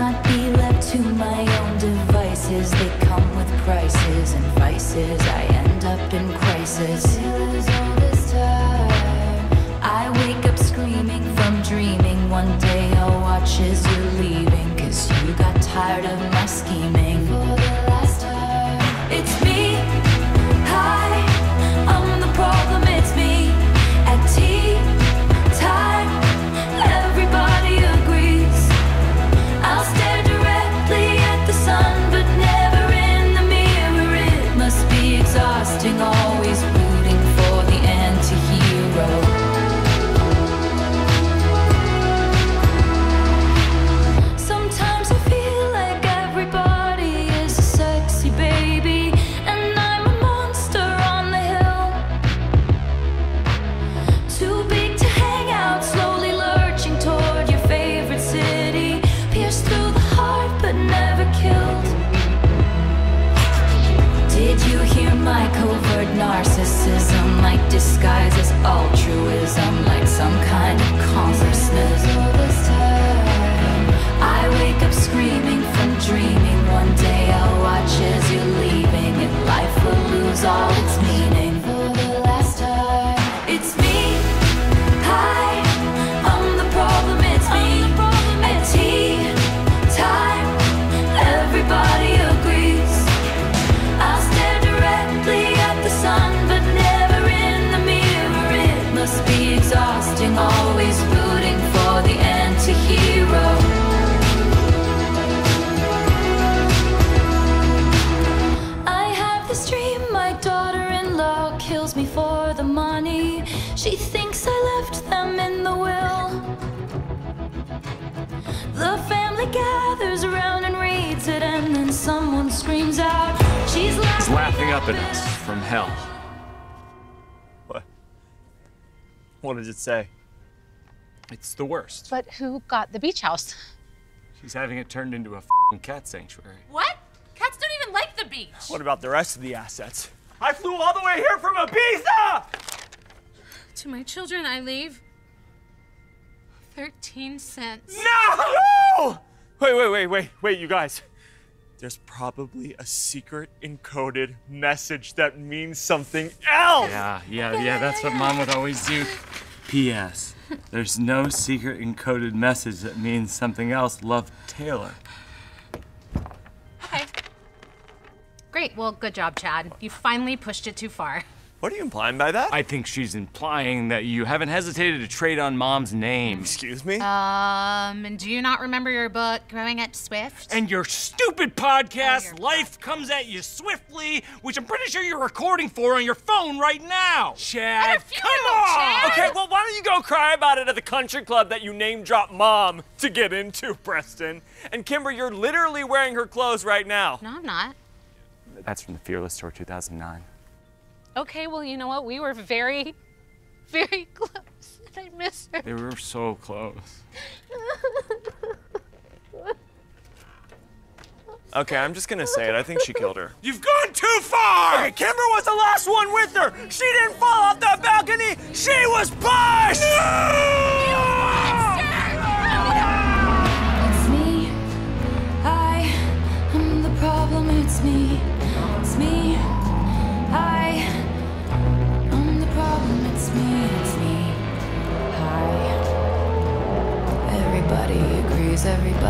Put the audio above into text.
not be left to my own devices. They come with prices and vices. I end up in crisis. All this time. Screams out, She's laughing, He's laughing up at us from hell. What? What does it say? It's the worst. But who got the beach house? She's having it turned into a fing cat sanctuary. What? Cats don't even like the beach. What about the rest of the assets? I flew all the way here from Ibiza! To my children, I leave 13 cents. No! Wait, wait, wait, wait, wait, you guys. There's probably a secret encoded message that means something else! Yeah, yeah, yeah, that's what mom would always do. P.S. There's no secret encoded message that means something else. Love Taylor. Okay. Great. Well, good job, Chad. You finally pushed it too far. What are you implying by that? I think she's implying that you haven't hesitated to trade on mom's name. Excuse me? Um, and do you not remember your book, Growing Up Swift? And your stupid podcast, your Life Comes at You Swiftly, which I'm pretty sure you're recording for on your phone right now. Chad, refuse, come on! Chad. Okay, well, why don't you go cry about it at the country club that you name drop mom to get into, Preston? And Kimber, you're literally wearing her clothes right now. No, I'm not. That's from the Fearless Tour 2009. Okay, well, you know what? We were very, very close. I miss her. They were so close. Okay, I'm just gonna say it. I think she killed her. You've gone too far! Okay, Kimber was the last one with her. She didn't fall off that balcony. She was pushed. It's Everybody.